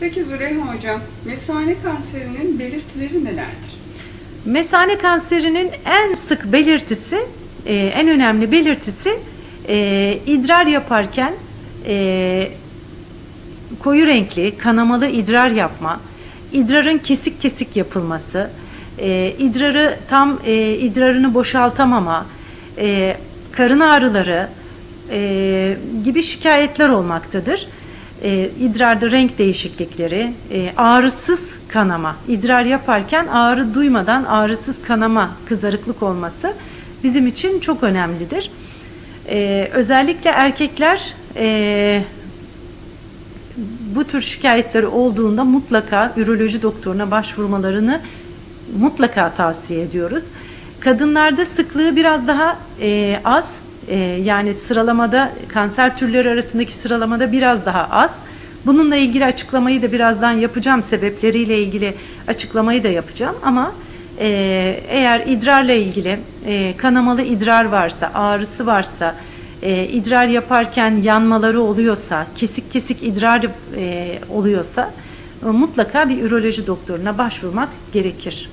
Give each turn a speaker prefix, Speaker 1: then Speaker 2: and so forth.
Speaker 1: Peki Züleyha Hocam, mesane kanserinin belirtileri nelerdir?
Speaker 2: Mesane kanserinin en sık belirtisi, e, en önemli belirtisi e, idrar yaparken e, koyu renkli, kanamalı idrar yapma, idrarın kesik kesik yapılması, idrarı tam idrarını boşaltamama, karın ağrıları gibi şikayetler olmaktadır. E, idrarda renk değişiklikleri, e, ağrısız kanama, idrar yaparken ağrı duymadan ağrısız kanama, kızarıklık olması bizim için çok önemlidir. E, özellikle erkekler e, bu tür şikayetleri olduğunda mutlaka üroloji doktoruna başvurmalarını mutlaka tavsiye ediyoruz. Kadınlarda sıklığı biraz daha e, az, e, yani sıralamada kanser türleri arasındaki sıralamada biraz daha az. Bununla ilgili açıklamayı da birazdan yapacağım, sebepleriyle ilgili açıklamayı da yapacağım ama e, eğer idrarla ilgili e, kanamalı idrar varsa, ağrısı varsa, e, idrar yaparken yanmaları oluyorsa, kesik kesik idrar e, oluyorsa e, mutlaka bir üroloji doktoruna başvurmak gerekir.